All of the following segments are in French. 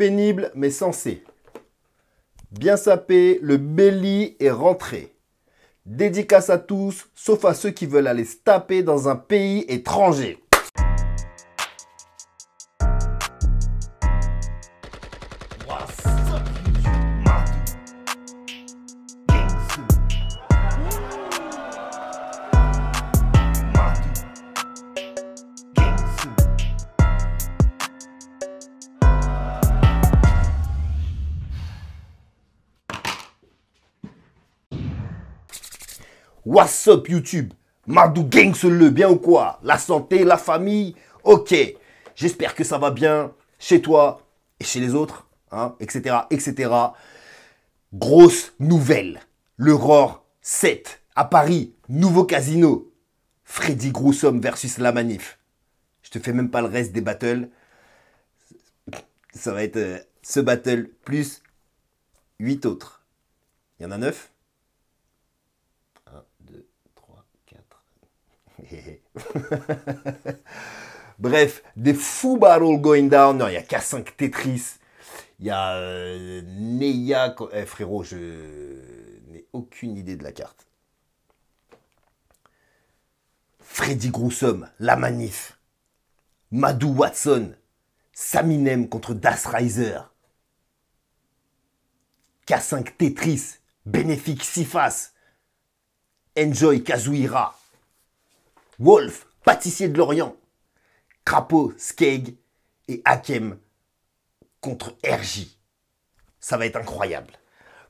pénible mais sensé. Bien sapé, le belly est rentré. Dédicace à tous, sauf à ceux qui veulent aller se taper dans un pays étranger. What's up YouTube? Madou Gangs le bien ou quoi? La santé, la famille? Ok. J'espère que ça va bien chez toi et chez les autres, hein, etc., etc. Grosse nouvelle. Le ROR 7 à Paris, nouveau casino. Freddy Groussom versus la manif. Je te fais même pas le reste des battles. Ça va être euh, ce battle plus 8 autres. Il y en a 9 Bref, des fous battles going down. Non, il y a K5 Tetris. Il y a euh, Neya. Eh, frérot, je n'ai aucune idée de la carte. Freddy Groussom, La Manif. Madou Watson. Saminem contre Das Riser. K5 Tetris. Bénéfique Sifas. Enjoy Kazuhira. Wolf, pâtissier de l'Orient, Crapaud, Skeg et Hakem contre RJ. Ça va être incroyable.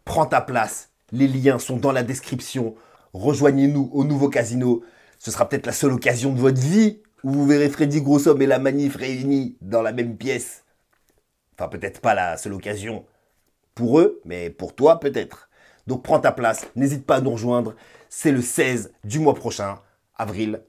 Prends ta place, les liens sont dans la description. Rejoignez-nous au nouveau casino. Ce sera peut-être la seule occasion de votre vie où vous verrez Freddy Grossom et la manif réunis dans la même pièce. Enfin, peut-être pas la seule occasion pour eux, mais pour toi peut-être. Donc prends ta place, n'hésite pas à nous rejoindre. C'est le 16 du mois prochain, avril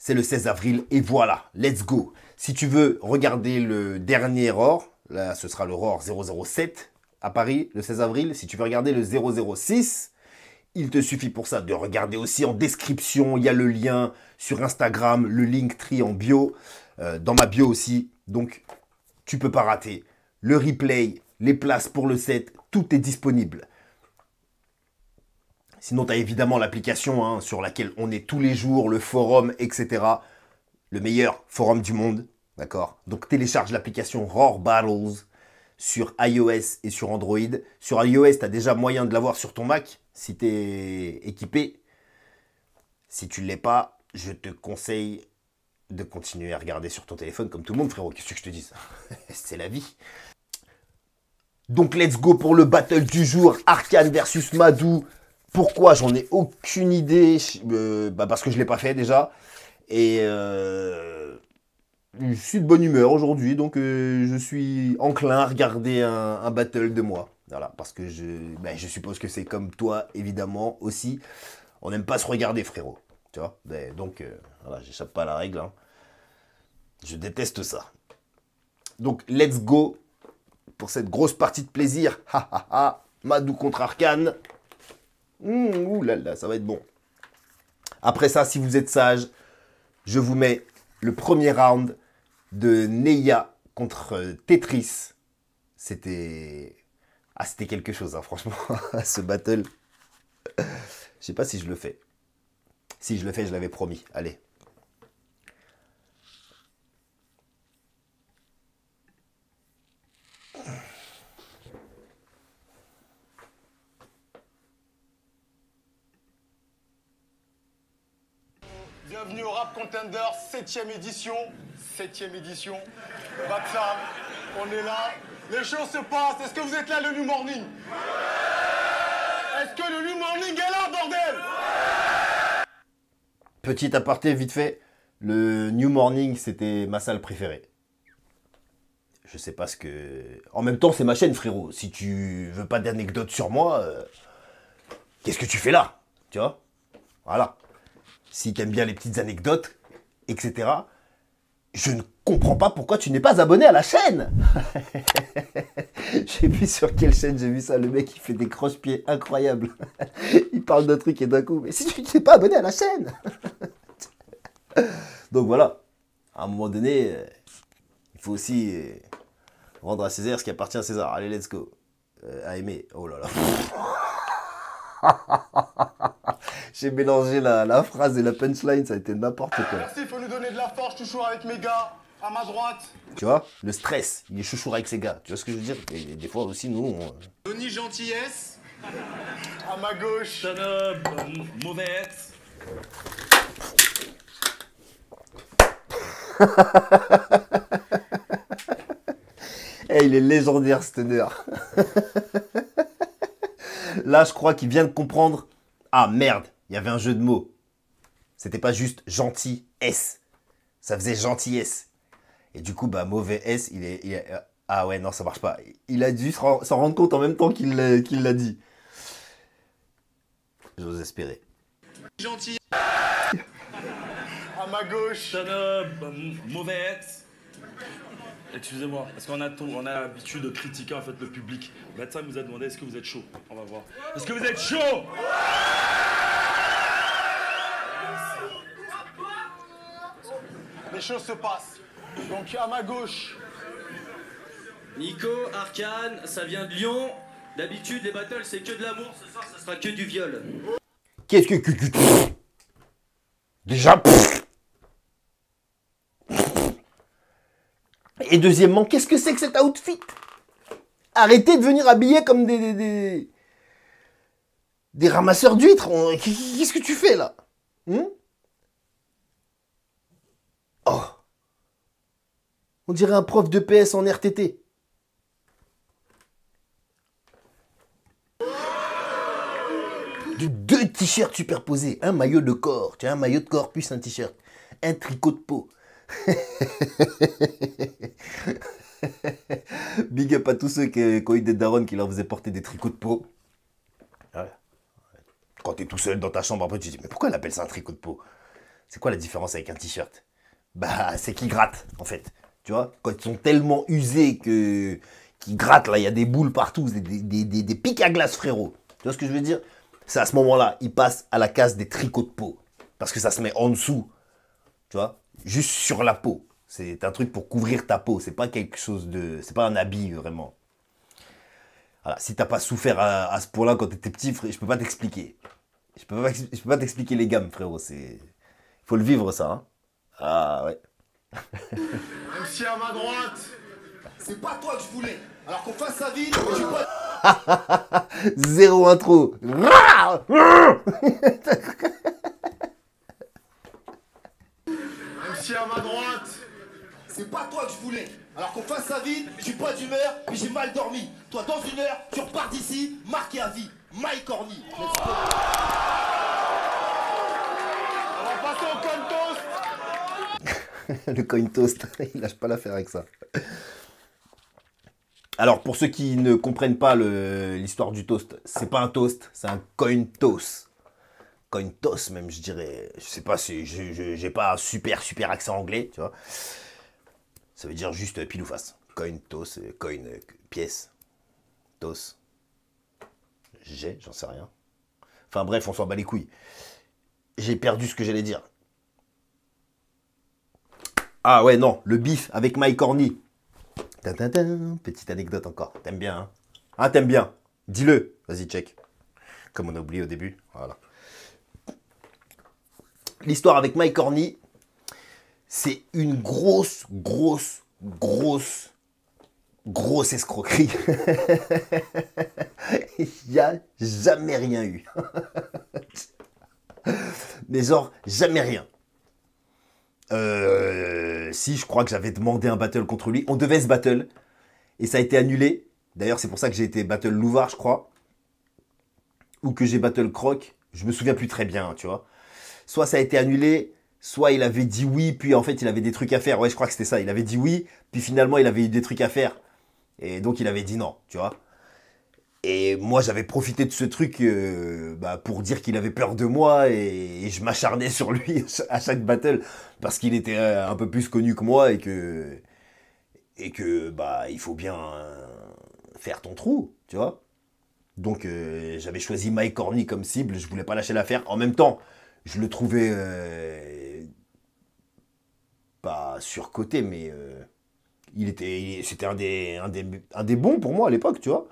c'est le 16 avril et voilà, let's go. Si tu veux regarder le dernier ROR, là ce sera le ROR 007 à Paris le 16 avril. Si tu veux regarder le 006, il te suffit pour ça de regarder aussi en description. Il y a le lien sur Instagram, le link tri en bio, euh, dans ma bio aussi. Donc tu peux pas rater. Le replay, les places pour le set, tout est disponible. Sinon, tu as évidemment l'application hein, sur laquelle on est tous les jours, le forum, etc. Le meilleur forum du monde, d'accord? Donc télécharge l'application Roar Battles sur iOS et sur Android. Sur iOS, tu as déjà moyen de l'avoir sur ton Mac si tu es équipé. Si tu ne l'es pas, je te conseille de continuer à regarder sur ton téléphone comme tout le monde, frérot. Qu'est-ce que je te dis C'est la vie. Donc let's go pour le battle du jour. Arkane versus Madou. Pourquoi J'en ai aucune idée. Euh, bah, parce que je ne l'ai pas fait déjà. Et euh, je suis de bonne humeur aujourd'hui. Donc euh, je suis enclin à regarder un, battle de moi. Voilà. Parce que je, bah, je suppose que c'est comme toi, évidemment, aussi. On n'aime pas se regarder, frérot. Tu vois? Donc voilà, j'échappe pas à la règle. Hein. Je déteste ça. Donc let's go pour cette grosse partie de plaisir. Ha ha. Madou contre Arkane. Mmh, ouh là là, ça va être bon. Après ça, si vous êtes sage, je vous mets le premier round de Neya contre Tetris. C'était. Ah, c'était quelque chose, hein, franchement, ce battle. Je sais pas si je le fais. Si je le fais, je l'avais promis. Allez. Bienvenue au Rap Contender, 7ème édition. 7ème édition. Batsam, on est là. Les choses se passent. Est-ce que vous êtes là le New Morning? Est-ce que le New Morning est là, bordel? Petit aparté vite fait. Le New Morning, c'était ma salle préférée. Je sais pas ce que. En même temps, c'est ma chaîne, frérot. Si tu veux pas d'anecdotes sur moi, euh, qu'est-ce que tu fais là? Tu vois? Voilà si tu bien les petites anecdotes, etc., je ne comprends pas pourquoi tu n'es pas abonné à la chaîne. j'ai vu sur quelle chaîne j'ai vu ça, le mec il fait des croche-pieds incroyables. il parle d'un truc et d'un coup, mais si tu n'es pas abonné à la chaîne. Donc voilà, à un moment donné, euh, il faut aussi euh, rendre à César ce qui appartient à César. Allez, let's go. Euh, à aimer. Oh là là. J'ai mélangé la, la phrase et la punchline, ça a été n'importe quoi. Merci, il faut nous donner de la force, toujours avec mes gars. À ma droite. Tu vois, le stress, il est chouchou avec ses gars. Tu vois ce que je veux dire? Et des fois aussi, nous, on- Denis Gentillesse. À ma gauche. Mauvette. Eh, il est légendaire, ce teneur. Là, je crois qu'il vient de comprendre. Ah merde, il y avait un jeu de mots. C'était pas juste gentil S. Ça faisait gentillesse. Et du coup, bah, mauvais S, il est. il est- ah ouais, non, ça marche pas. Il a dû s'en rendre compte en même temps qu'il l'a qu'il l'a dit. J'ose espérer. Gentil. À ma gauche. Mauvette. Excusez-moi, parce qu'on a, ton- on a l'habitude de critiquer en fait le public. Médecin nous a demandé est-ce que vous êtes chaud? On va voir. Est-ce que vous êtes chaud? Les choses se passent. Donc à ma gauche. Nico, Arcane, ça vient de Lyon. D'habitude, les battles, c'est que de l'amour. Ce soir, ça sera que du viol. Qu'est-ce que. que- que- Déjà. Et deuxièmement, qu'est-ce que c'est que cet outfit? Arrêtez de venir habiller comme des. des, des, des ramasseurs d'huîtres. Qu'est-ce que tu fais là? Hein Oh On dirait un prof de PS en RTT. de deux t-shirts superposés, un maillot de corps, tu as un maillot de corps plus un t-shirt, un tricot de peau. Big up à tous ceux qui, ont eu des darons qui leur faisaient porter des tricots de peau. Ouais. Quand tu es tout seul dans ta chambre, après tu te dis, mais pourquoi elle appelle ça un tricot de peau? C'est quoi la différence avec un t-shirt? Bah, c'est qu'ils grattent, en fait. Tu vois Quand ils sont tellement usés que qu'ils grattent, là, il y a des boules partout, des, pics à glace, frérot. Tu vois ce que je veux dire? C'est à ce moment-là, ils passent à la case des tricots de peau. Parce que ça se met en dessous. Tu vois? Juste sur la peau. C'est un truc pour couvrir ta peau. C'est pas quelque chose de. C'est pas un habit, vraiment. Si t'as pas souffert à, ce point-là quand t'étais petit, frère, je peux pas t'expliquer. Je peux pas, peux pas t'expliquer les gammes, frérot. C'est. Faut le vivre, ça. hein. Ah ouais. Si à ma droite. C'est pas toi que je voulais. Alors qu'on fasse sa vie, je suis pas. Zéro intro. Même si à ma droite. C'est pas toi que je voulais. Alors qu'on fasse sa vie, je suis pas d'humeur, puis j'ai mal dormi. Toi, dans une heure, tu repars d'ici, marqué à vie. Mike Corny. Let's go. On va passer au coin toast. le coin toast. Il lâche pas l'affaire avec ça. Alors, pour ceux qui ne comprennent pas l'histoire du toast, c'est pas un toast, c'est un coin toast. Coin toast, même, je dirais. Je sais pas, si j'ai pas un super, super accent anglais, tu vois. Ça veut dire juste pile ou face. Coin toast, euh, coin, euh, pièce. Toast. J'ai, j'en sais rien. Enfin bref, on s'en bat les couilles. J'ai perdu ce que j'allais dire. Ah ouais, non, le bif avec Mike. Tintintin, petite anecdote encore. T'aimes bien, hein? Ah, t'aimes bien Dis-le. Vas-y, check. Comme on a oublié au début. Voilà. L'histoire avec Mike Corny, c'est une grosse, grosse, grosse, grosse escroquerie. Il n'y a jamais rien eu. Mais genre, jamais rien. Euh, si, je crois que j'avais demandé un battle contre lui. On devait se battle. Et ça a été annulé. D'ailleurs, c'est pour ça que j'ai été battle Louvard, je crois. Ou que j'ai battle Croc. Je me souviens plus très bien, tu vois. Soit ça a été annulé, soit il avait dit oui, puis en fait il avait des trucs à faire. Ouais, je crois que c'était ça. Il avait dit oui, puis finalement il avait eu des trucs à faire. Et donc il avait dit non, tu vois. Et moi, j'avais profité de ce truc euh, bah, pour dire qu'il avait peur de moi et, je m'acharnais sur lui à chaque battle parce qu'il était euh, un peu plus connu que moi et que et que bah il faut bien euh, faire ton trou, tu vois. Donc j'avais choisi Mike Corny comme cible, je voulais pas lâcher l'affaire. En même temps, je le trouvais pas surcoté, mais il était, c'était un des, un, des, un des bons pour moi à l'époque, tu vois.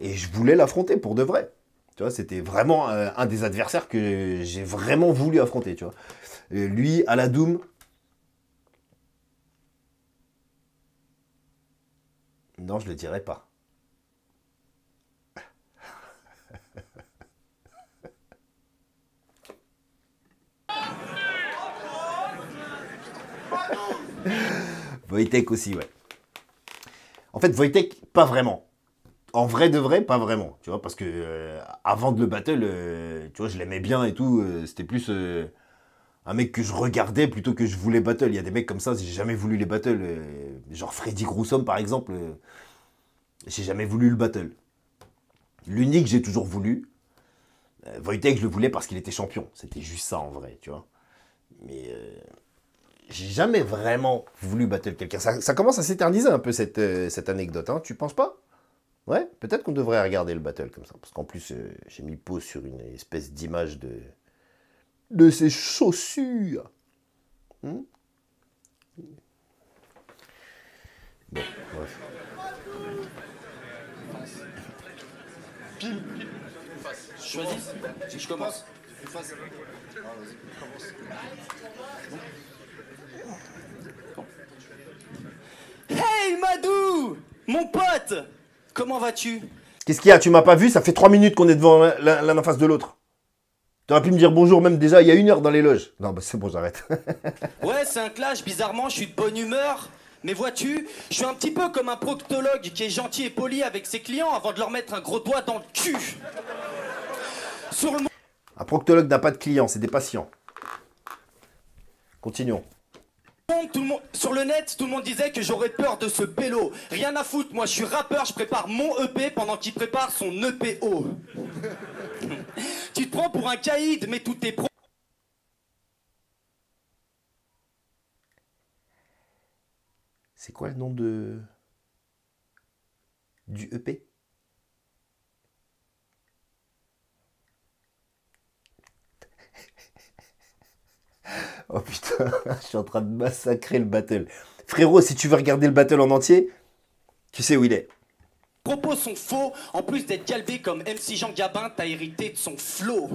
Et je voulais l'affronter pour de vrai. Tu vois, c'était vraiment euh, un des adversaires que j'ai vraiment voulu affronter, tu vois. Lui, à la Doom. Non, je le dirais pas. Wojtek aussi, ouais. En fait, Wojtek, pas vraiment. En vrai de vrai, pas vraiment. Tu vois, parce que euh, avant de le battle, euh, tu vois, je l'aimais bien et tout. euh, C'était plus un mec que je regardais plutôt que je voulais battle. Il y a des mecs comme ça, j'ai jamais voulu les battle. genre Freddy Groussom, par exemple. j'ai jamais voulu le battle. L'unique, j'ai toujours voulu. Wojtek, je le voulais parce qu'il était champion. C'était juste ça en vrai, tu vois. Mais j'ai jamais vraiment voulu battle quelqu'un. Ça, commence à s'éterniser un peu cette, cette anecdote, hein, tu penses pas? Ouais, peut-être qu'on devrait regarder le battle comme ça. Parce qu'en plus, euh, j'ai mis pause sur une espèce d'image de. de ses chaussures. Hmm bon, bref. Pile, pile, face. Je choisis Je commence. Face. Hey Madou Mon pote Comment vas-tu Qu'est-ce qu'il y a Tu m'as pas vu Ça fait trois minutes qu'on est devant l'un- en face de l'autre. T'aurais pu me dire bonjour même déjà il y a une heure dans les loges. Non, bah c'est bon, j'arrête. Ouais, c'est un clash, bizarrement, je suis de bonne humeur. Mais vois-tu, je suis un petit peu comme un proctologue qui est gentil et poli avec ses clients avant de leur mettre un gros doigt dans le cul. Sur le Un proctologue n'a pas de clients, c'est des patients. Continuons. Sur le net, tout le monde disait que j'aurais peur de ce pélo. Rien à foutre, moi je suis rappeur, je prépare mon EP pendant qu'il prépare son EPO. tu te prends pour un caïd, mais tout est pro. C'est quoi le nom de. du EP Oh putain, je suis en train de massacrer le battle. Frérot, si tu veux regarder le battle en entier, tu sais où il est. propos sont faux. En plus d'être galbé comme MC Jean Gabin, t'as hérité de son flow.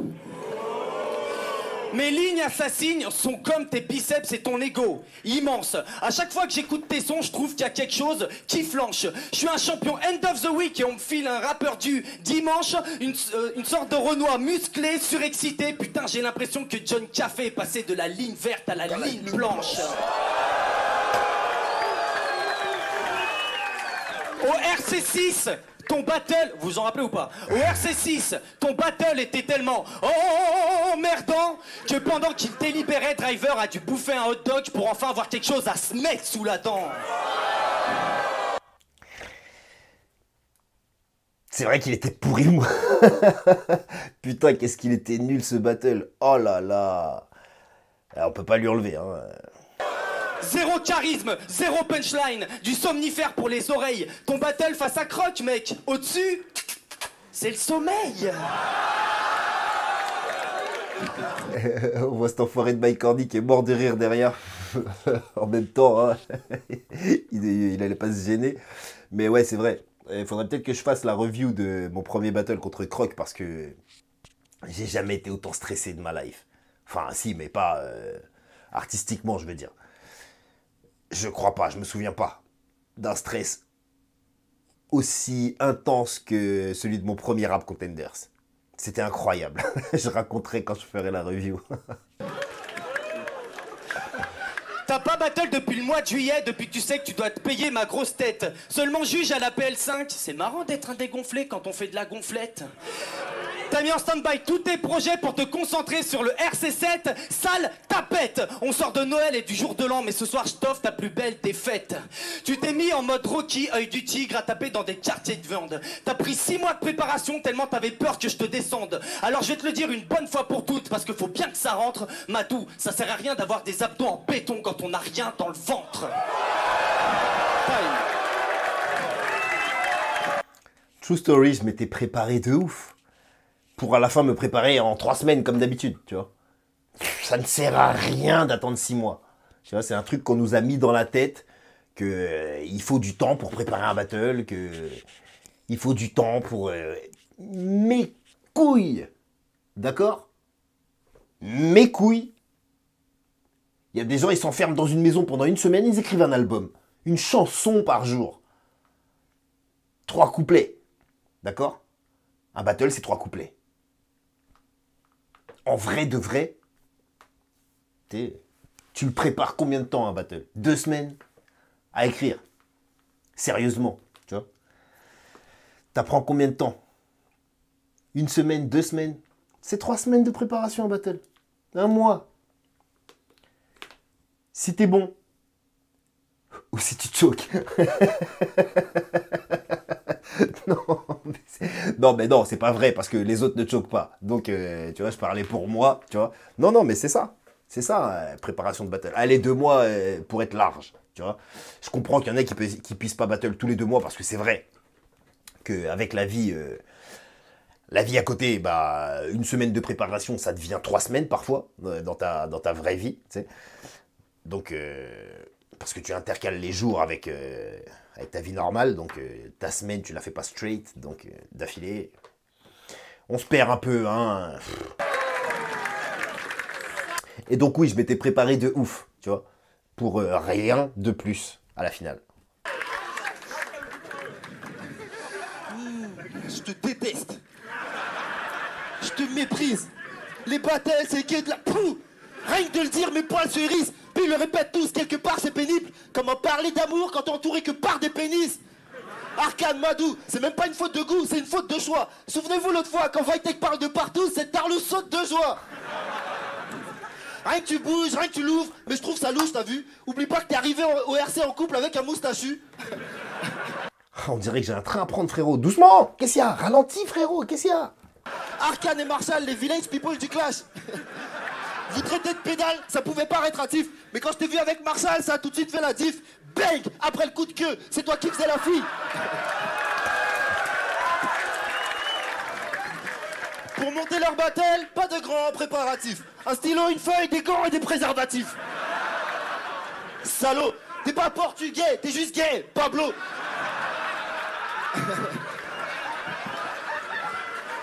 Mes lignes assassines sont comme tes biceps et ton ego. Immense. À chaque fois que j'écoute tes sons, je trouve qu'il y a quelque chose qui flanche. Je suis un champion end of the week et on me file un rappeur du dimanche. Une, euh, une sorte de Renoir musclé, surexcité. Putain, j'ai l'impression que John Café est passé de la ligne verte à la ligne blanche. Au RC6, ton battle, vous vous en rappelez ou pas? Au RC6, ton battle était tellement oh, oh, oh, oh, merdant que pendant qu'il délibérait, Driver a dû bouffer un hot dog pour enfin avoir quelque chose à se mettre sous la dent. C'est vrai qu'il était pourri, moi. Putain, qu'est-ce qu'il était nul ce battle. Oh là là. On peut pas lui enlever, hein. Zéro charisme, zéro punchline, du somnifère pour les oreilles. Ton battle face à Croc, mec. Au-dessus, c'est le sommeil. On voit cet enfoiré de Mike Cordy qui est mort de rire derrière. en même temps, hein. il, il allait pas se gêner. Mais ouais, c'est vrai. Il faudrait peut-être que je fasse la review de mon premier battle contre Croc parce que j'ai jamais été autant stressé de ma life. Enfin, si, mais pas euh, artistiquement, je veux dire. Je crois pas, je me souviens pas d'un stress aussi intense que celui de mon premier rap contenders. C'était incroyable. je raconterai quand je ferai la review. T'as pas battle depuis le mois de juillet, depuis que tu sais que tu dois te payer ma grosse tête. Seulement juge à la PL5. C'est marrant d'être un dégonflé quand on fait de la gonflette. T'as mis en stand-by tous tes projets pour te concentrer sur le RC7. Sale tapette On sort de Noël et du jour de l'an, mais ce soir je t'offre ta plus belle défaite. Tu t'es mis en mode Rocky, œil du tigre, à taper dans des quartiers de viande. T'as pris six mois de préparation tellement t'avais peur que je te descende. Alors je vais te le dire une bonne fois pour toutes, parce qu'il faut bien que ça rentre. Madou, ça sert à rien d'avoir des abdos en béton quand on n'a rien dans le ventre. True story, je m'étais préparé de ouf. Pour à la fin me préparer en trois semaines comme d'habitude, tu vois. Ça ne sert à rien d'attendre six mois. Tu vois, c'est un truc qu'on nous a mis dans la tête que euh, il faut du temps pour préparer un battle, que il faut du temps pour euh, mes couilles, d'accord? Mes couilles. Il y a des gens, ils s'enferment dans une maison pendant une semaine, ils écrivent un album, une chanson par jour, trois couplets, d'accord? Un battle, c'est trois couplets. En vrai de vrai, tu le prépares combien de temps un battle? Deux semaines à écrire. Sérieusement, tu vois. T'apprends combien de temps? Une semaine, deux semaines? C'est trois semaines de préparation à battle. Un mois. Si t'es bon. Ou si tu te choques. non, mais non, c'est pas vrai parce que les autres ne choquent pas. Donc, euh, tu vois, je parlais pour moi, tu vois. Non, non, mais c'est ça. C'est ça, euh, préparation de battle. Allez, deux mois euh, pour être large, tu vois. Je comprends qu'il y en a qui, qui puissent pas battle tous les deux mois parce que c'est vrai qu'avec la vie, la vie à côté, bah, une semaine de préparation, ça devient trois semaines parfois dans ta, vraie vie. Donc, parce que tu intercales les jours avec, avec ta vie normale, donc euh, ta semaine, tu la fais pas straight, donc euh, d'affilée. On se perd un peu, hein. Et donc, oui, je m'étais préparé de ouf, tu vois, pour euh, rien de plus à la finale. Je te déteste. Je te méprise. Les battles, c'est que de la poux. Rien que de le dire, mes poils se hérissent. Puis ils le répètent tous, quelque part c'est pénible. Comment parler d'amour quand t'es entouré que par des pénis? Arcane Madou, c'est même pas une faute de goût, c'est une faute de choix. Souvenez-vous l'autre fois, quand Vitek parle de partout, cette tarle saute de joie. Rien que tu bouges, rien que tu l'ouvres, mais je trouve ça louche, t'as vu? Oublie pas que t'es arrivé au RC en couple avec un moustachu. On dirait que j'ai un train à prendre, frérot. Doucement Qu'est-ce qu'il y a? Ralentis, frérot Qu'est-ce qu'il y a? Arkane et Marshall, les village people du clash. Vous traitez de pédale, ça pouvait paraître hâtif. Mais quand je t'ai vu avec Marshall, ça a tout de suite fait la diff. Bang Après le coup de queue, c'est toi qui faisais la fille. Pour monter leur battle, pas de grands préparatifs. Un stylo, une feuille, des gants et des préservatifs. Salaud, t'es pas portugais, t'es juste gay, Pablo.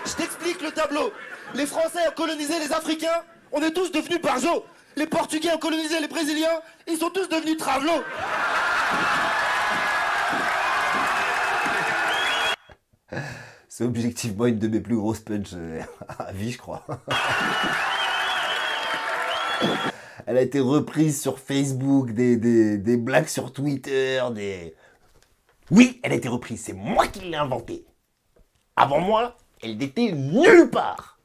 Je t'explique le tableau. Les Français ont colonisé les Africains, on est tous devenus barjots. Les Portugais ont colonisé les Brésiliens, ils sont tous devenus travelots. C'est objectivement une de mes plus grosses punches euh, à vie, je crois. Elle a été reprise sur Facebook, des, des, des blagues sur Twitter, des... Oui, elle a été reprise, c'est moi qui l'ai inventée. Avant moi, elle n'était nulle part.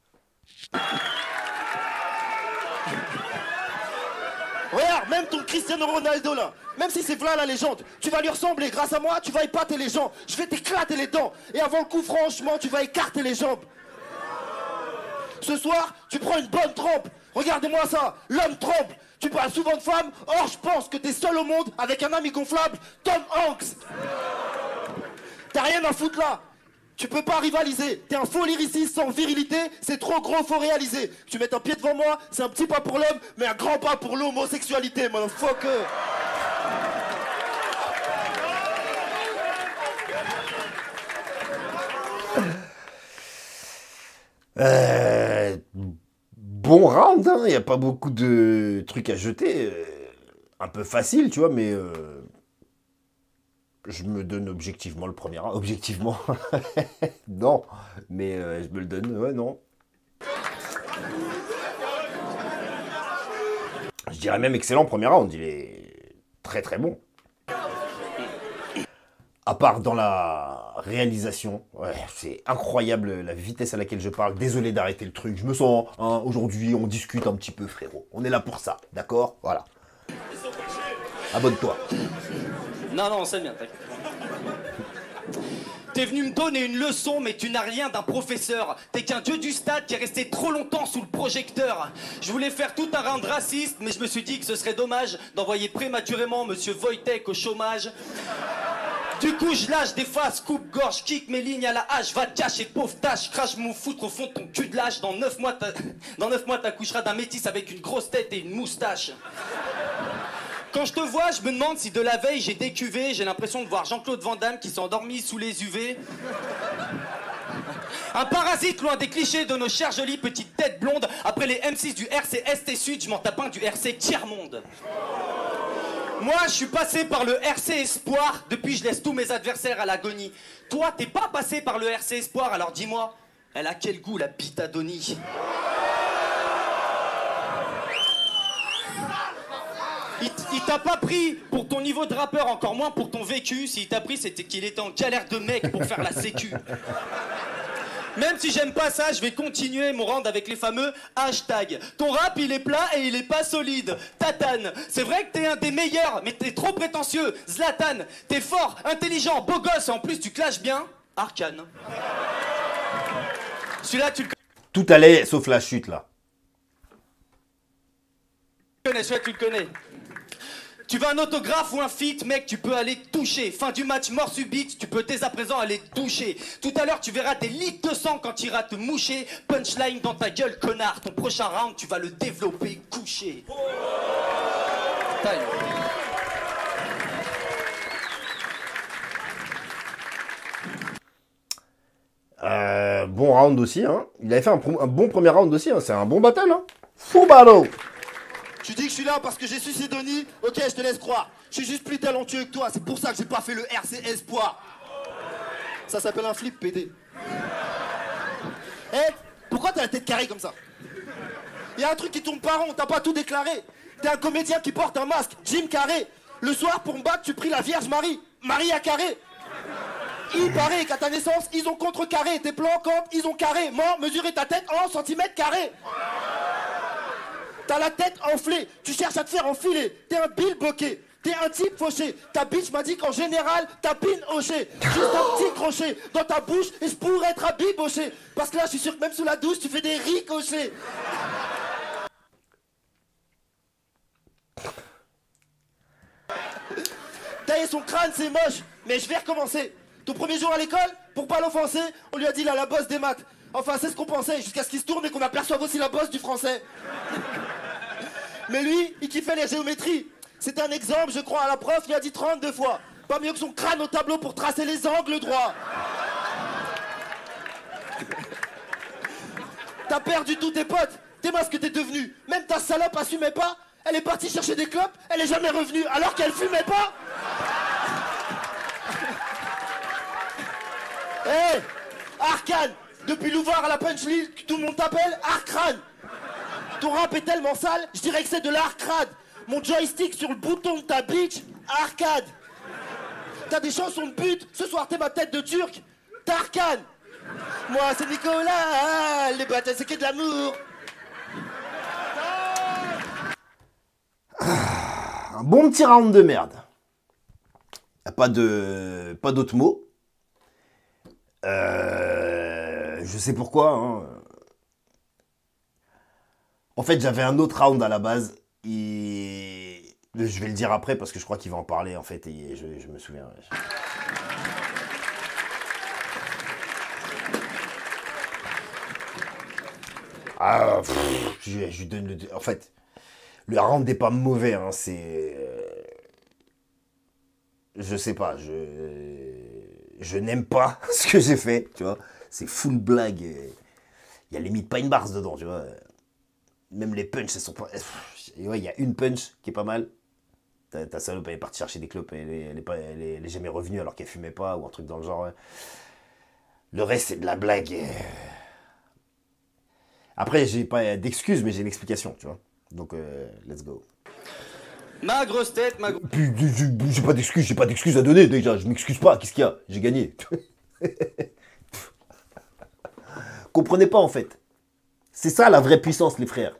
Regarde, même ton Cristiano Ronaldo là, même si c'est voilà la légende, tu vas lui ressembler. Grâce à moi, tu vas épater les gens. Je vais t'éclater les dents. Et avant le coup, franchement, tu vas écarter les jambes. Ce soir, tu prends une bonne trempe. Regardez-moi ça, l'homme trempe. Tu parles souvent de femmes, or je pense que t'es seul au monde avec un ami gonflable, Tom Hanks. T'as rien à foutre là. Tu peux pas rivaliser. T'es un faux lyriciste sans virilité, c'est trop gros, faut réaliser. Tu mets un pied devant moi, c'est un petit pas pour l'homme, mais un grand pas pour l'homosexualité, motherfucker. Euh, bon round, hein. il n'y a pas beaucoup de trucs à jeter. euh, un peu facile, tu vois, mais euh, je me donne objectivement le premier round. Objectivement, non, mais euh, je me le donne, ouais, non. Je dirais même excellent premier round, il est très très bon. À part dans la réalisation, ouais, c'est incroyable la vitesse à laquelle je parle. Désolé d'arrêter le truc. Je me sens, hein, aujourd'hui, on discute un petit peu, frérot. On est là pour ça, d'accord? Voilà. Abonne-toi. Non, non, c'est bien. T'es venu me donner une leçon, mais tu n'as rien d'un professeur. T'es qu'un dieu du stade qui est resté trop longtemps sous le projecteur. Je voulais faire tout un round raciste, mais je me suis dit que ce serait dommage d'envoyer prématurément Monsieur Wojtek au chômage. Du coup, je lâche des faces, coupe-gorge, kick mes lignes à la hache, va te cacher, pauvre tâche, crache mon foutre au fond de ton cul de lâche. Dans 9 mois, dans neuf mois, t'accoucheras d'un métis avec une grosse tête et une moustache. Quand je te vois, je me demande si de la veille j'ai décuvé, j'ai l'impression de voir Jean-Claude Van Damme qui s'est endormi sous les UV. Un parasite loin des clichés de nos chères jolies petites têtes blondes. Après les M6 du RC Est et Sud, je m'en tape un du RC Tiers-Monde. Moi, je suis passé par le RC Espoir. Depuis, je laisse tous mes adversaires à l'agonie. Toi, t'es pas passé par le RC Espoir, alors dis-moi, elle a quel goût la bite Il, t'a pas pris pour ton niveau de rappeur, encore moins pour ton vécu. S'il t'a pris, c'était qu'il était en galère de mec pour faire la sécu. Même si j'aime pas ça, je vais continuer mon round avec les fameux hashtags. Ton rap, il est plat et il est pas solide. Tatane, c'est vrai que t'es un des meilleurs, mais t'es trop prétentieux. Zlatan, t'es fort, intelligent, beau gosse, et en plus tu clashes bien. Arcane. Celui-là, tu le Tout allait sauf la chute là. connais, celui-là, tu le connais. Tu veux un autographe ou un feat, mec, tu peux aller toucher. Fin du match, mort subite, tu peux dès à présent aller toucher. Tout à l'heure, tu verras des litres de sang quand tu iras te moucher. Punchline dans ta gueule, connard. Ton prochain round, tu vas le développer couché. Euh, bon round aussi, hein. Il avait fait un, bon premier round aussi, hein. C'est un bon battle, hein. Full. Tu dis que je suis là parce que j'ai su Sidonie Ok, je te laisse croire. Je suis juste plus talentueux que toi. C'est pour ça que j'ai pas fait le RC Espoir. Ça s'appelle un flip PD. Eh, pourquoi t'as la tête carrée comme ça? Y a un truc qui tourne pas rond, t'as pas tout déclaré. T'es un comédien qui porte un masque, Jim Carré. Le soir, pour me battre, tu pries la Vierge Marie. Marie à carré. Il paraît qu'à ta naissance, ils ont contrecarré. Tes plans comptent, ils ont carré. Mort, mesurer ta tête en centimètres carrés. T'as la tête enflée, tu cherches à te faire enfiler. T'es un Bill Bokeh, t'es un type fauché. Ta bitch m'a dit qu'en général, ta pine hochée. Juste un petit crochet dans ta bouche et je pourrais être rabiboché. Parce que là, je suis sûr que même sous la douche, tu fais des ricochets. Tailler son crâne, c'est moche, mais je vais recommencer. Ton premier jour à l'école, pour pas l'offenser, on lui a dit là la bosse des maths. Enfin, c'est ce qu'on pensait, jusqu'à ce qu'il se tourne et qu'on aperçoive aussi la bosse du français. Mais lui, il kiffait les géométries. C'était un exemple, je crois, à la prof, il a dit 32 fois. Pas mieux que son crâne au tableau pour tracer les angles droits. T'as perdu tous tes potes. T'es moi ce que t'es devenu. Même ta salope assumait pas. Elle est partie chercher des clopes, elle est jamais revenue alors qu'elle fumait pas. Hé Arcane Depuis l'ouvert à la punchline, tout le monde t'appelle Arcrane Ton rap est tellement sale, je dirais que c'est de l'arcade Mon joystick sur le bouton de ta bitch, arcade T'as des chansons de pute, ce soir t'es ma tête de turc, Tarkan Moi c'est Nicolas, les batailles c'est que de l'amour Un bon petit round de merde. Pas de, pas d'autres mots. Euh, je sais pourquoi. hein. En fait, j'avais un autre round à la base. Et je vais le dire après parce que je crois qu'il va en parler en fait et je, me souviens. Ah, je, donne le. En fait, le round n'est pas mauvais. Hein, c'est. euh, Je sais pas. Je. Je n'aime pas ce que j'ai fait. Tu vois. C'est full blague. Il y a limite pas une barre dedans. Tu vois. Même les punchs, elles sont pas. Ouais, il y a une punch qui est pas mal. Ta, ta salope, elle est partie chercher des clopes, elle est, elle est pas, elle est, elle est jamais revenue alors qu'elle fumait pas, ou un truc dans le genre. Le reste, c'est de la blague. Après, j'ai pas d'excuses, mais j'ai une explication, tu vois. Donc, euh, let's go. Ma grosse tête, ma grosse. J'ai pas d'excuses, j'ai pas d'excuses à donner déjà, je m'excuse pas, qu'est-ce qu'il y a? J'ai gagné. Comprenez pas en fait. C'est ça la vraie puissance, les frères.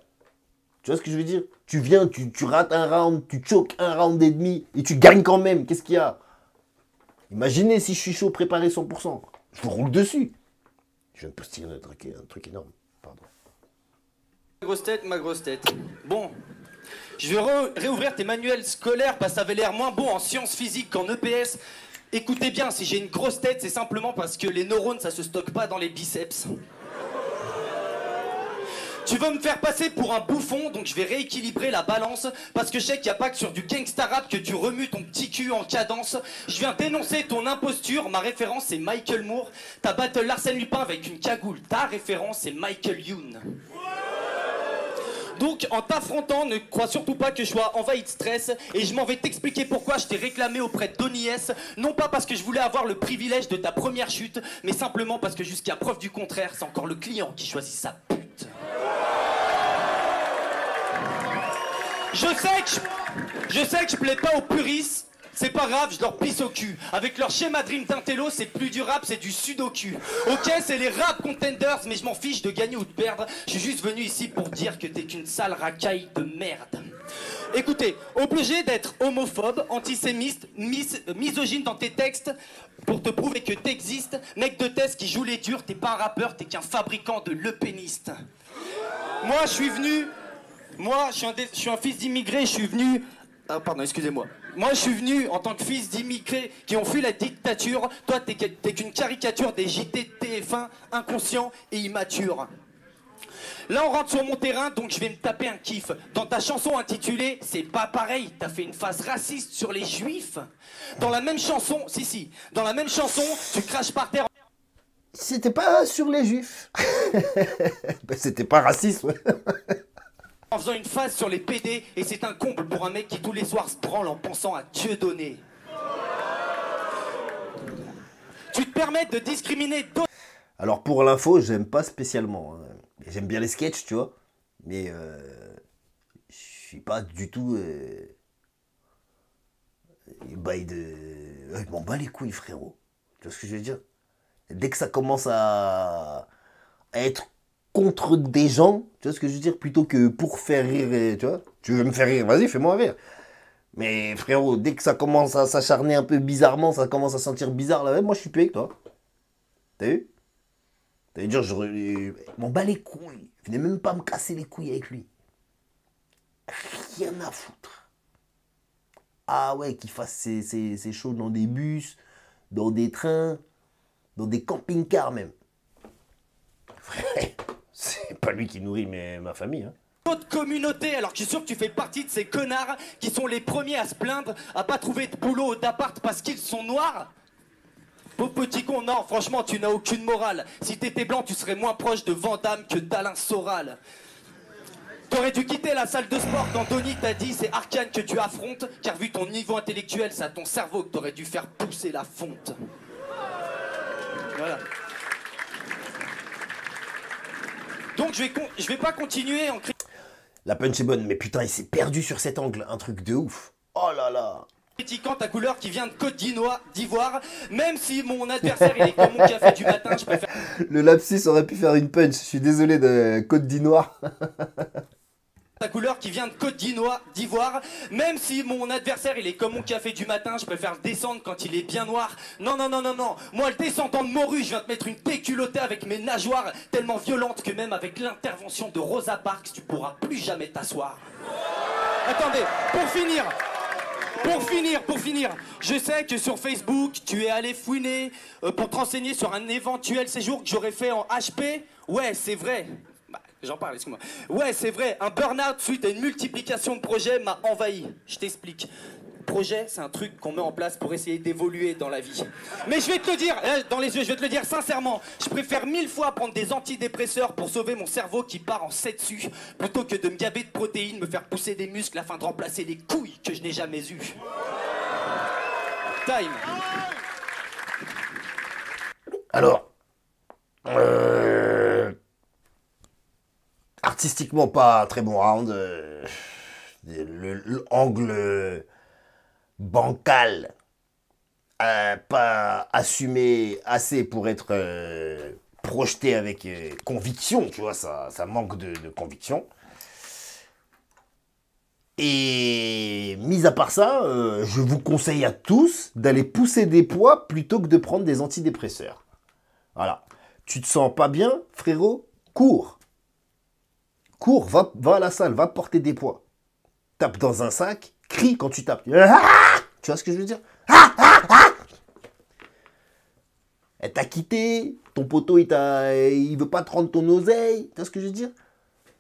Tu vois ce que je veux dire? Tu viens, tu, rates un round, tu choques un round et demi et tu gagnes quand même. Qu'est-ce qu'il y a? Imaginez si je suis chaud, préparé 100%. Je vous roule dessus. Je viens de poster un truc, énorme. Pardon. Ma grosse tête, ma grosse tête. Bon, je vais réouvrir tes manuels scolaires parce que ça avait l'air moins bon en sciences physiques qu'en EPS. Écoutez bien, si j'ai une grosse tête, c'est simplement parce que les neurones, ça se stocke pas dans les biceps. Tu veux me faire passer pour un bouffon, donc je vais rééquilibrer la balance. Parce que je sais qu'il n'y a pas que sur du gangsta rap que tu remues ton petit cul en cadence. Je viens dénoncer ton imposture. Ma référence c'est Michael Moore. Ta battle Larsen Lupin avec une cagoule. Ta référence c'est Michael Youn. Donc, en t'affrontant, ne crois surtout pas que je sois envahi de stress et je m'en vais t'expliquer pourquoi je t'ai réclamé auprès de. Non pas parce que je voulais avoir le privilège de ta première chute, mais simplement parce que jusqu'à preuve du contraire, c'est encore le client qui choisit sa Je sais que je, sais que je plais pas aux puristes. C'est pas grave, je leur pisse au cul. Avec leur schéma Dream d'Intello, c'est plus du rap, c'est du sudoku. Ok, c'est les rap contenders, mais je m'en fiche de gagner ou de perdre. Je suis juste venu ici pour dire que t'es qu'une sale racaille de merde. Écoutez, obligé d'être homophobe, antisémiste, mis- misogyne dans tes textes pour te prouver que t'existes. Mec de test qui joue les durs, t'es pas un rappeur, t'es qu'un fabricant de lepéniste. Moi, je suis venu. Moi, je suis un, fils d'immigré, je suis venu. Ah, pardon, excusez-moi. Moi, je suis venu en tant que fils d'immigrés qui ont fui la dictature. Toi, t'es qu'une caricature des JT de TF1, inconscient et immature. Là, on rentre sur mon terrain, donc je vais me taper un kiff. Dans ta chanson intitulée C'est pas pareil, t'as fait une phase raciste sur les juifs. Dans la même chanson, si, si, dans la même chanson, tu craches par terre C'était pas sur les juifs. Ben, C'était pas raciste, ouais. en faisant une phase sur les PD, et c'est un comble pour un mec qui tous les soirs se branle en pensant à Dieu donné. Tu te permets de discriminer d'autres. Alors pour l'info, j'aime pas spécialement. hein. J'aime bien les sketchs, tu vois. Mais euh, je suis pas du tout. Bail de. Je m'en bats les couilles, frérot. Tu vois ce que je veux dire? Dès que ça commence à être contre des gens, tu vois ce que je veux dire Plutôt que pour faire rire, tu vois Tu veux me faire rire, vas-y, fais-moi rire. Mais frérot, dès que ça commence à s'acharner un peu bizarrement, ça commence à sentir bizarre, là, moi je suis plus avec toi. T'as vu? T'as dire, je m'en bats les couilles. Venez même pas me casser les couilles avec lui. Rien à foutre. Ah ouais, qu'il fasse ses, ses, ses shows dans des bus, dans des trains, dans des camping-cars même. Frère, pas lui qui nourrit mes- ma famille. Hein. d'autres communautés, alors je suis sûr que tu fais partie de ces connards qui sont les premiers à se plaindre, à pas trouver de boulot ou d'appart parce qu'ils sont noirs. Pauvre petit con, non, franchement, tu n'as aucune morale. Si t'étais blanc, tu serais moins proche de Vandamme que d'Alain Soral. T'aurais dû quitter la salle de sport quand Tony t'a dit c'est Arcane que tu affrontes, car vu ton niveau intellectuel, c'est à ton cerveau que t'aurais dû faire pousser la fonte. Voilà. Donc je vais, con- je vais pas continuer en La punch est bonne, mais putain, il s'est perdu sur cet angle. Un truc de ouf. Oh là là. critiquant ta couleur qui vient de Côte d'Ivoire, d'Ivoire, même si mon adversaire il est comme mon café du matin, je préfère Le lapsus aurait pu faire une punch. Je suis désolé de Côte d'Ivoire. ta couleur qui vient de Côte d'Ivoire, d'Ivoire, même si mon adversaire il est comme mon café du matin, je préfère le descendre quand il est bien noir. Non, non, non, non, non, moi le descendant de morue, je viens te mettre une déculottée avec mes nageoires tellement violentes que même avec l'intervention de Rosa Parks, tu pourras plus jamais t'asseoir. Attendez, pour finir, Pour finir, pour finir, je sais que sur Facebook, tu es allé fouiner euh, pour te renseigner sur un éventuel séjour que j'aurais fait en HP. Ouais, c'est vrai. J'en parle, excuse-moi. Ouais, c'est vrai, un burn-out suite à une multiplication de projets m'a envahi. Je t'explique. Projet, c'est un truc qu'on met en place pour essayer d'évoluer dans la vie. Mais je vais te le dire, euh, dans les yeux, je vais te le dire sincèrement, je préfère mille fois prendre des antidépresseurs pour sauver mon cerveau qui part en 7 su, plutôt que de me gaber de protéines, me faire pousser des muscles afin de remplacer les couilles que je n'ai jamais eues. Time. Alors, euh, artistiquement pas très bon round. euh, le- L'angle bancal, euh, pas assumé assez pour être euh, projeté avec euh, conviction, tu vois, ça, manque de, conviction. Et mis à part ça, je vous conseille à tous d'aller pousser des poids plutôt que de prendre des antidépresseurs. Voilà. Tu te sens pas bien, frérot? Cours. Cours, va, va à la salle, va porter des poids. Tape dans un sac, crie quand tu tapes. Ah Tu vois ce que je veux dire? Ah, ah, ah Elle t'a quitté, ton poteau il, il veut pas te rendre ton oseille. Tu vois ce que je veux dire?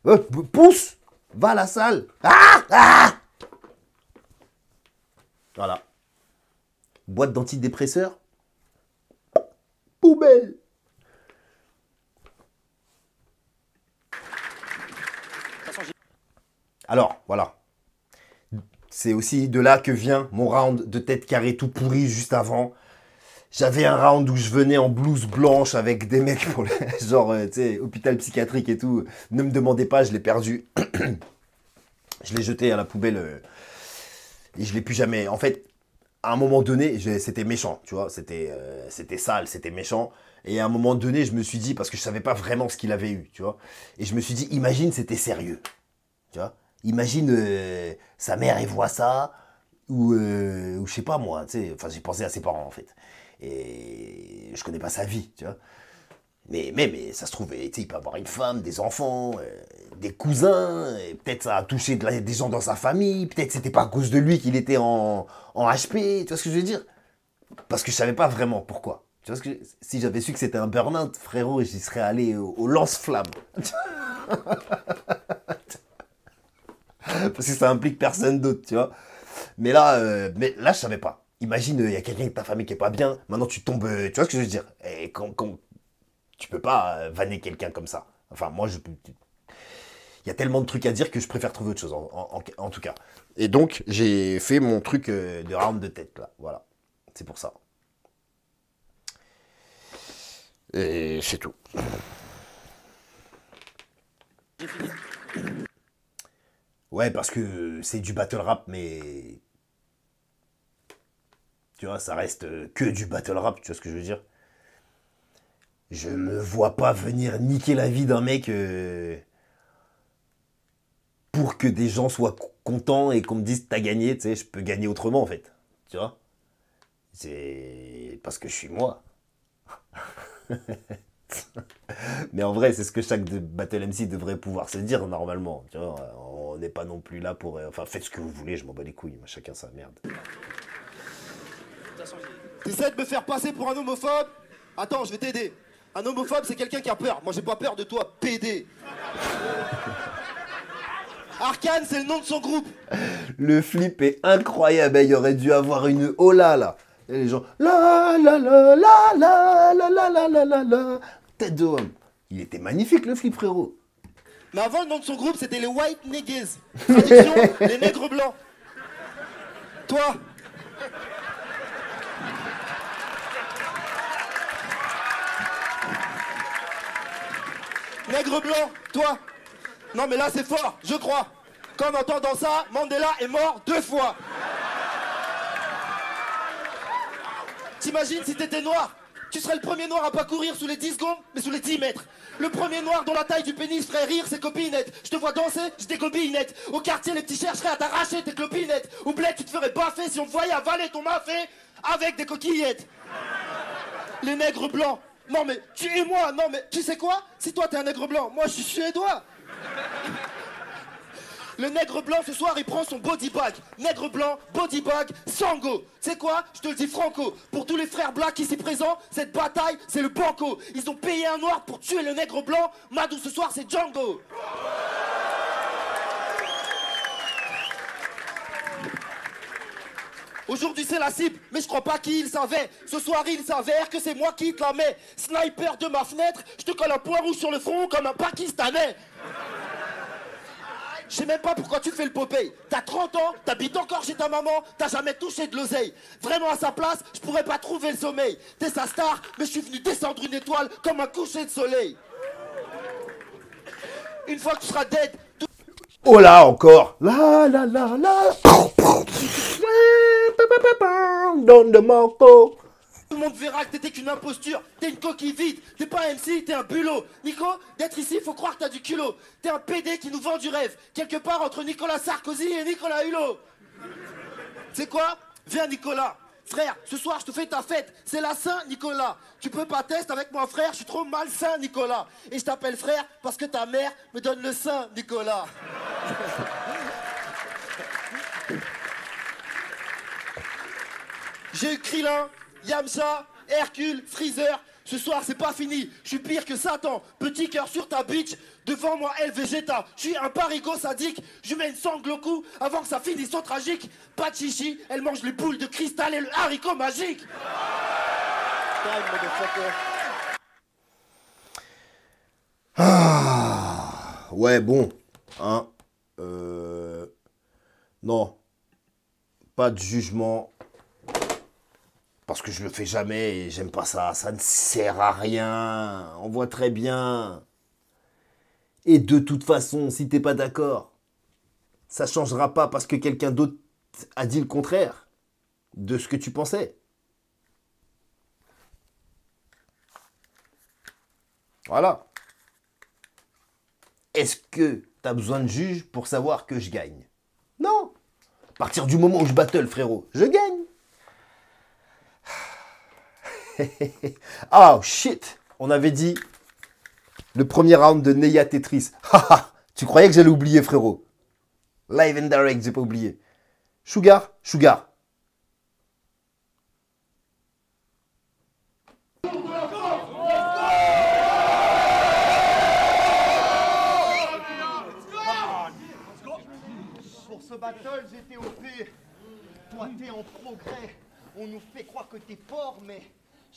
Euh, pousse Va à la salle Ah Ah Voilà. Boîte d'antidépresseurs Poubelle Alors, voilà. C'est aussi de là que vient mon round de tête carrée tout pourri juste avant. J'avais un round où je venais en blouse blanche avec des mecs pour le genre, euh, tu sais, hôpital psychiatrique et tout. Ne me demandez pas, je l'ai perdu. je l'ai jeté à la poubelle euh, et je l'ai plus jamais. En fait, à un moment donné, c'était méchant, tu vois, c'était euh, c'était sale, c'était méchant. Et à un moment donné, je me suis dit, parce que je savais pas vraiment ce qu'il avait eu, tu vois. Et je me suis dit, imagine, c'était sérieux, tu vois. Imagine, euh, sa mère, elle voit ça, ou, euh, ou je sais pas moi, tu sais. Enfin, j'ai pensé à ses parents, en fait. Et je connais pas sa vie, tu vois. Mais, mais ça se trouve, il peut avoir une femme, des enfants, euh, des cousins, peut-être ça a touché des gens dans sa famille, peut-être c'était pas à cause de lui qu'il était en, en HP, tu vois ce que je veux dire? Parce que je savais pas vraiment pourquoi. Tu vois ce que Si j'avais su que c'était un burn-out, frérot, j'y serais allé au, au lance-flamme. Parce que ça implique personne d'autre, tu vois. Mais là, euh, mais là, je savais pas. Imagine, il y a quelqu'un de ta famille qui est pas bien, maintenant tu tombes, euh, tu vois ce que je veux dire? Et quand, quand- tu peux pas euh, vanner quelqu'un comme ça. Enfin, moi, je peux. Il y a tellement de trucs à dire que je préfère trouver autre chose, en, en- tout cas. Et donc, j'ai fait mon truc euh, de round de tête, là. Voilà. C'est pour ça. Et c'est tout. Ouais, parce que c'est du battle rap, mais. Tu vois, ça reste euh, que du battle rap, tu vois ce que je veux dire Je me vois pas venir niquer la vie d'un mec euh, pour que des gens soient co- contents et qu'on me dise t'as gagné, tu sais, je peux gagner autrement en fait. Tu vois C'est parce que je suis moi. Mais en vrai, c'est ce que chaque Battle MC devrait pouvoir se dire normalement. Tu vois, on n'est pas non plus là pour. euh, Enfin, faites ce que vous voulez, je m'en bats les couilles, chacun sa merde. T'essaies de me faire passer pour un homophobe Attends, je vais t'aider. Un homophobe, c'est quelqu'un qui a peur. Moi, j'ai pas peur de toi, PD. Arkane, c'est le nom de son groupe. Le flip est incroyable, il aurait dû avoir une hola là. Et les gens, la la la la la la la la la la la. Tête de homme. Il était magnifique le flip, frérot. Mais avant, le nom de son groupe, c'était les White Niggas. Traduction, les nègres blancs. Toi, nègre blanc, toi. Non, mais là, c'est fort, je crois. Qu'en entendant ça, Mandela est mort deux fois. T'imagines si t'étais noir? Tu serais le premier noir à pas courir sous les 10 secondes, mais sous les 10 mètres. Le premier noir dont la taille du pénis ferait rire ses copinettes. Je te vois danser, j'ai des copinettes. Au quartier, les petits chercheraient à t'arracher tes clopinettes. Au bled, tu te ferais baffer si on voyait avaler ton mafé avec des coquillettes. Les nègres blancs. Non mais, tu es moi, non mais, tu sais quoi? Si toi t'es un nègre blanc, moi je suis suédois. Le nègre blanc ce soir il prend son body bag. Nègre blanc, body bag, sango. C'est quoi? Je te le dis franco. Pour tous les frères blacks ici présents, cette bataille c'est le banco. Ils ont payé un noir pour tuer le nègre blanc. Madou ce soir c'est Django. Aujourd'hui c'est la cible, mais je crois pas qu'il savait. Ce soir il s'avère que c'est moi qui te la mets. Sniper de ma fenêtre, je te colle un point rouge sur le front comme un Pakistanais. Je sais même pas pourquoi tu fais le Popeye. T'as 30 ans, t'habites encore chez ta maman, t'as jamais touché de l'oseille. Vraiment à sa place, je pourrais pas trouver le sommeil. T'es sa star, mais je suis venu descendre une étoile comme un coucher de soleil. Une fois que tu seras dead, tout Oh là encore. La la la la. Donne de Marco. le monde verra que t'étais qu'une imposture. T'es une coquille vide, t'es pas un MC, t'es un bulot. Nico, d'être ici, faut croire que t'as du culot. T'es un PD qui nous vend du rêve. Quelque part entre Nicolas Sarkozy et Nicolas Hulot. C'est quoi? Viens Nicolas. Frère, ce soir je te fais ta fête, c'est la Saint-Nicolas. Tu peux pas tester avec moi frère, je suis trop malsain Nicolas. Et je t'appelle frère parce que ta mère me donne le sein Nicolas. J'ai eu Krillin, Yamcha, Hercule, Freezer. Ce soir, c'est pas fini. Je suis pire que Satan. Petit cœur sur ta bitch. Devant moi, elle Vegeta. Je suis un parigo sadique. Je mets une sangle au cou avant que ça finisse en tragique. Pas de chichi, elle mange les boules de cristal et le haricot magique. Time, motherfucker. Ah, ouais, bon. Hein. Euh, non. Pas de jugement. Parce que je le fais jamais et j'aime pas ça. Ça ne sert à rien. On voit très bien. Et de toute façon, si t'es pas d'accord, ça changera pas parce que quelqu'un d'autre a dit le contraire de ce que tu pensais. Voilà. Est-ce que t'as besoin de juge pour savoir que je gagne? Non. À partir du moment où je battle, frérot, je gagne. oh shit On avait dit le premier round de Neya Tetris. Tu croyais que j'allais oublier, frérot? Live and direct, j'ai pas oublié. Sugar, Sugar. Pour ce battle, j'étais au P. Toi, t'es en progrès. On nous fait croire que t'es fort, mais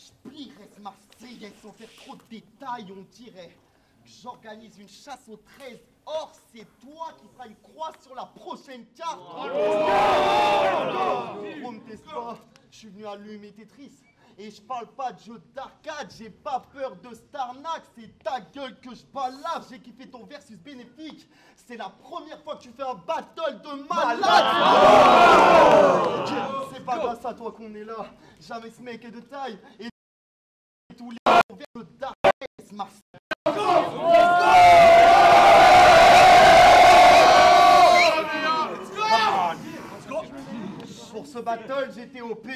ce Marseillais sans faire trop de détails, on dirait. que J'organise une chasse aux 13. Or, c'est toi qui feras une croix sur la prochaine carte. Gros, me teste pas. Je suis venu allumer Tetris. Et je parle pas de jeu d'arcade, j'ai pas peur de Starnac, c'est ta gueule que je balave, j'ai kiffé ton versus bénéfique. C'est la première fois que tu fais un battle de malade. C'est pas grâce à toi qu'on est là, jamais ce mec est de taille. Et pour ce battle, j'étais OP.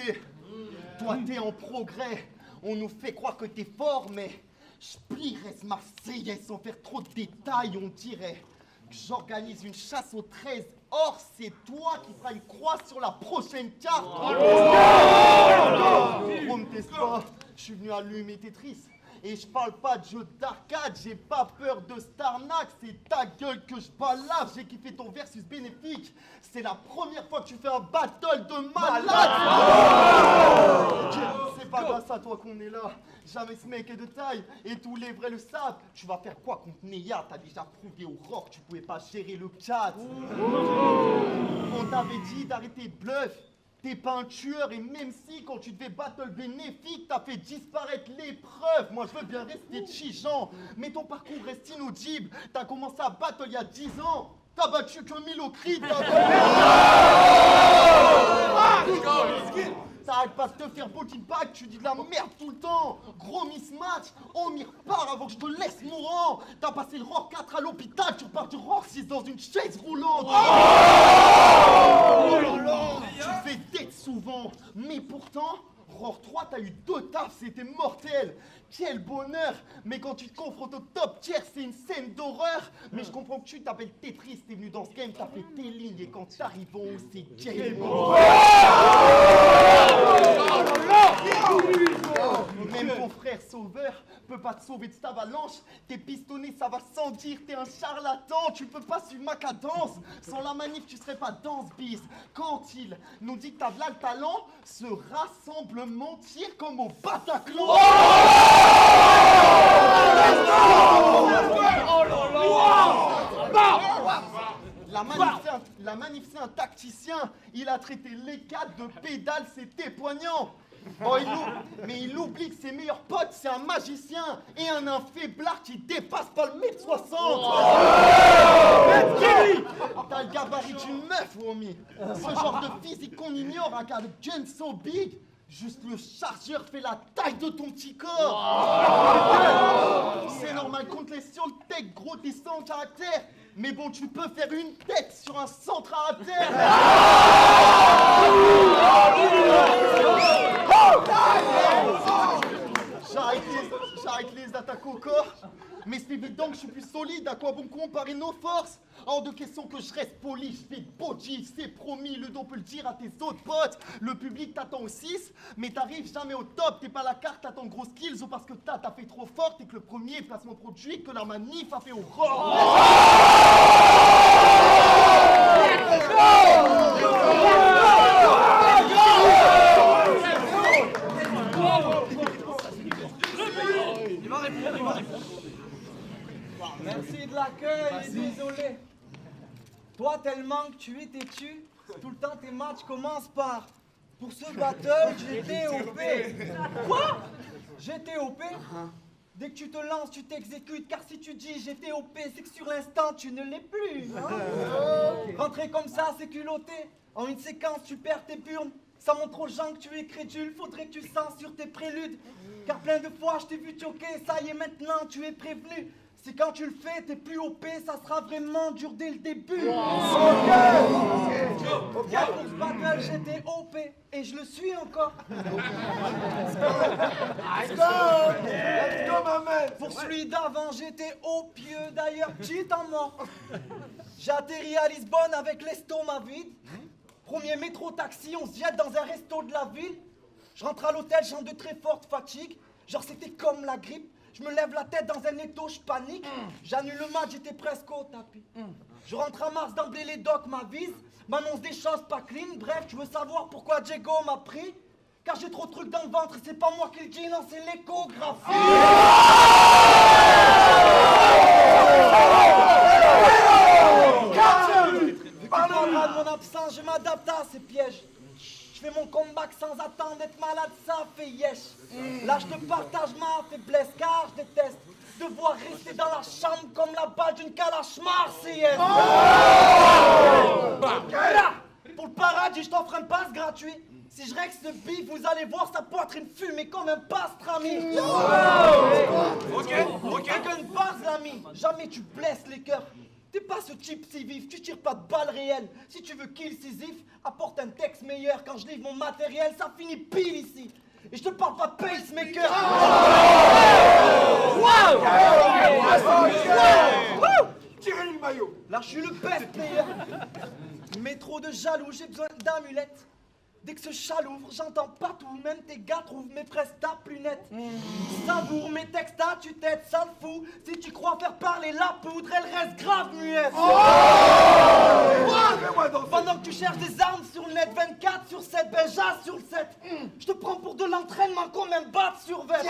Toi, t'es en progrès. On nous fait croire que t'es fort, mais je plierais ce Marseillais sans faire trop de détails, on dirait. que J'organise une chasse aux 13. Or, c'est toi qui feras une croix sur la prochaine carte. Oh, je suis venu allumer Tetris. Et je parle pas de jeu d'arcade, j'ai pas peur de Starnac, c'est ta gueule que je balave, j'ai kiffé ton versus bénéfique. C'est la première fois que tu fais un battle de malade. C'est pas grâce à toi qu'on est là, jamais ce mec est de taille, et tous les vrais le savent. Tu vas faire quoi contre Neya? T'as déjà prouvé au rock, tu pouvais pas gérer le chat. On t'avait dit d'arrêter de bluff. T'es pas un tueur et même si quand tu devais battle bénéfique, t'as fait disparaître l'épreuve. Moi je veux bien rester chigeant, mais ton parcours reste inaudible. T'as commencé à battle il y a 10 ans. T'as battu que Mille au cri. T'arrêtes pas de te faire body back, tu dis de la merde tout le temps. Gros mismatch, on m'y repart avant que je te laisse mourant. T'as passé le rock 4 à l'hôpital, tu repars du rock 6 dans une chaise roulante. Oh là là Fais date souvent, mais pourtant, Roar 3, t'as eu deux tafs, c'était mortel. Quel bonheur Mais quand tu te confrontes au top tier, c'est une scène d'horreur. Mais je comprends que tu t'appelles Tetris, t'es venu dans ce game, t'as fait tes lignes, et quand t'arrives en haut, c'est game. Même ton frère sauveur peut pas te sauver de cette avalanche. T'es pistonné, ça va sans dire, t'es un charlatan. Tu peux pas suivre ma cadence. Sans la manif, tu serais pas dans ce bis. Quand il nous dit que t'as là le talent, ce rassemblement tire comme au Bataclan. La manif, c'est un, la manif, c'est un tacticien. Il a traité les cadres de pédale, c'était poignant. Oh, il ou- mais il oublie que ses meilleurs potes, c'est un magicien et un infaiblard qui dépasse pas le mètre 60. T'as le gabarit d'une meuf, Womi. Ce genre de physique qu'on ignore, un gars de so big. Juste le chargeur fait la taille de ton petit corps. C'est normal qu'on te laisse sur le tech, gros, t'es sans caractère. Mais bon, tu peux faire une tête sur un centre à terre. J'arrête les, attaques au corps. Mais c'est évident que je suis plus solide, à quoi bon comparer nos forces? Hors de question que je reste poli, je fais body, c'est promis, le dos peut le dire à tes autres potes. Le public t'attend au 6, mais t'arrives jamais au top, t'es pas la carte, t'attends gros skills ou parce que t'as t'as fait trop fort et que le premier placement produit que la manif a fait au rort. Merci de l'accueil désolé. Toi, tellement que tu es têtu, tout le temps tes matchs commencent par Pour ce battle, j'étais OP. Quoi? J'étais OP Dès que tu te lances, tu t'exécutes, car si tu dis j'étais OP, c'est que sur l'instant, tu ne l'es plus. hein? Rentrer comme ça, c'est culotté. En une séquence, tu perds tes burnes. Ça montre aux gens que tu es crédule, faudrait que tu sens sur tes préludes. Car plein de fois, je t'ai vu choquer, ça y est, maintenant, tu es prévenu. C'est quand tu le fais, t'es plus OP, ça sera vraiment dur dès le début. Ok Ok, pour ce battle, j'étais OP, et je le suis encore. Let's go Let's go, ma man Pour celui d'avant, j'étais opieux, d'ailleurs, petit en mort. J'ai atterri à Lisbonne avec l'estomac vide. Premier métro taxi, on se jette dans un resto de la ville. Je rentre à l'hôtel, j'ai de très forte fatigue. Genre c'était comme la grippe. Je me lève la tête dans un étau, je panique. J'annule le match, j'étais presque au tapis. Je rentre à Mars d'emblée, les docs m'avisent. M'annonce des choses pas clean. Bref, je veux savoir pourquoi Diego m'a pris. Car j'ai trop de trucs dans le ventre et c'est pas moi qui le dis, non, c'est l'échographie. De mon absence, je m'adapte à ces pièges. Fais mon comeback sans attendre d'être malade, ça fait yesh. Là, je te partage ma faiblesse, car je déteste devoir rester dans la chambre comme la balle d'une calache marseillaise. Là, Pour le paradis, je t'offre un passe gratuit. Si je règle ce bif, vous allez voir sa poitrine fumer comme un pastrami. Ok, ok. une passe, l'ami. Jamais tu blesses les cœurs. T'es pas ce type si vif, tu tires pas de balles réelles. Si tu veux kill Sisyphe, apporte un texte meilleur. Quand je livre mon matériel, ça finit pile ici. Et je te parle pas de pacemaker. Wow! Wow! Tirez le maillot Là, je suis le best player. Mais trop de jaloux, j'ai besoin d'amulettes. Dès que ce chat l'ouvre, j'entends pas tout. Même tes gars trouvent mes prestats plus nettes. Savoure mes textes à tue-tête, ça le fout. Si tu crois faire parler la poudre, elle reste grave muette. Pendant que tu cherches des armes sur le net 24 sur 7, ben j'asse sur le 7. Je te prends pour de l'entraînement comme un bat sur veste.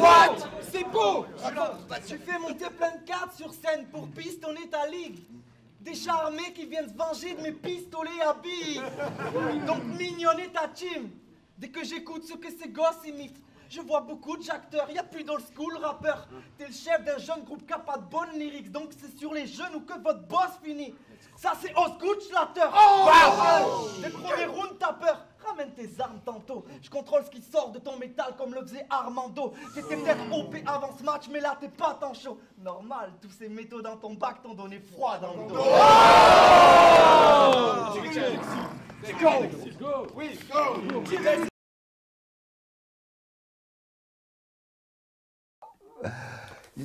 What C'est beau Tu fais monter plein de cartes sur scène pour pistonner ta ligue. Des charmés qui viennent se venger de mes pistolets à billes. Donc mignonner ta team. Dès que j'écoute ce que ces gosses imitent, je vois beaucoup d'acteurs, y a plus d'old school rappeur. T'es le chef d'un jeune groupe qui a pas de bonnes lyrics, donc c'est sur les jeunes ou que votre boss finit. Ça c'est old school slatter. Des premiers rounds t'as peur. Ramène tes armes tantôt. Je contrôle ce qui sort de ton métal comme le faisait Armando. T'étais peut-être OP avant ce match, mais là t'es pas tant chaud. Normal, tous ces métaux dans ton bac t'ont donné froid dans le dos.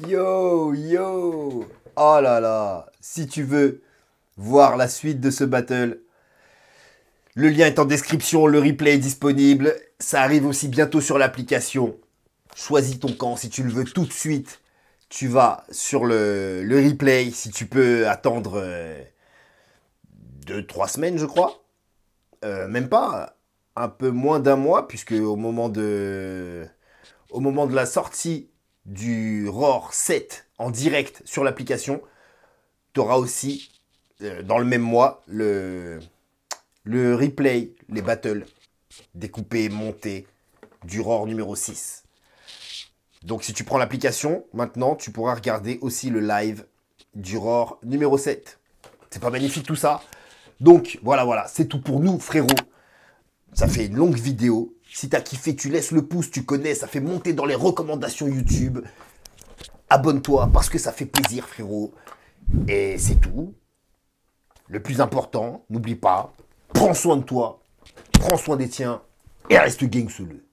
Yo, yo Oh là là Si tu veux voir la suite de ce battle, le lien est en description, le replay est disponible. Ça arrive aussi bientôt sur l'application. Choisis ton camp si tu le veux tout de suite. Tu vas sur le, replay si tu peux attendre 2-3 semaines, je crois. Euh, même pas, un peu moins d'un mois, puisque au moment de, au moment de la sortie du ROR 7 en direct sur l'application, tu auras aussi, euh, dans le même mois, le, le replay, les battles découpés, montés du ROR numéro 6. Donc si tu prends l'application, maintenant, tu pourras regarder aussi le live du ROR numéro 7. C'est pas magnifique tout ça? Donc voilà, voilà, c'est tout pour nous, frérot. Ça fait une longue vidéo. Si t'as kiffé, tu laisses le pouce, tu connais, ça fait monter dans les recommandations YouTube. Abonne-toi parce que ça fait plaisir, frérot. Et c'est tout. Le plus important, n'oublie pas, prends soin de toi, prends soin des tiens et reste gangseleux.